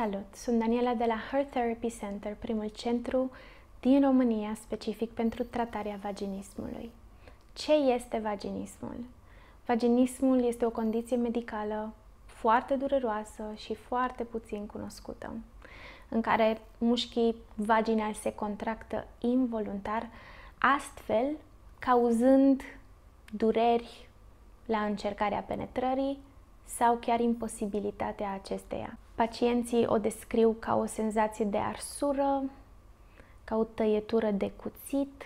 Salut! Sunt Daniela de la Her Therapy Center, primul centru din România specific pentru tratarea vaginismului. Ce este vaginismul? Vaginismul este o condiție medicală foarte dureroasă și foarte puțin cunoscută, în care mușchii vaginali se contractă involuntar, astfel cauzând dureri la încercarea penetrării sau chiar imposibilitatea acesteia. Pacienții o descriu ca o senzație de arsură, ca o tăietură de cuțit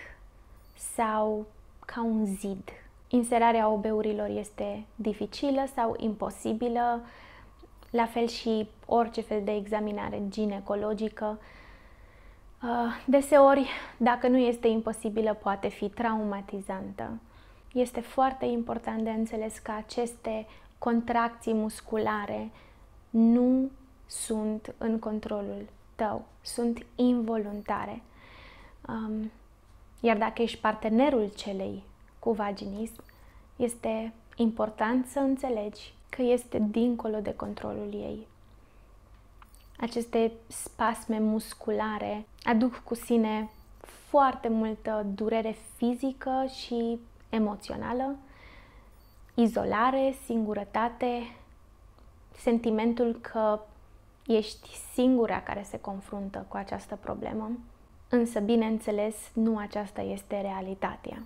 sau ca un zid. Inserarea obeurilor este dificilă sau imposibilă, la fel și orice fel de examinare ginecologică. Uh, deseori, dacă nu este imposibilă, poate fi traumatizantă. Este foarte important de înțeles că aceste contracții musculare nu sunt în controlul tău, sunt involuntare. Um, iar dacă ești partenerul celei cu vaginism, este important să înțelegi că este dincolo de controlul ei. Aceste spasme musculare aduc cu sine foarte multă durere fizică și emoțională, izolare, singurătate, sentimentul că ești singura care se confruntă cu această problemă, însă, bineînțeles, nu aceasta este realitatea.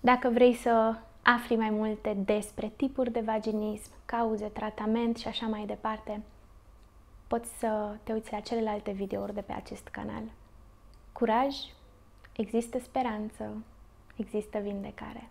Dacă vrei să afli mai multe despre tipuri de vaginism, cauze, tratament și așa mai departe, poți să te uiți la celelalte videouri de pe acest canal. Curaj, există speranță, există vindecare.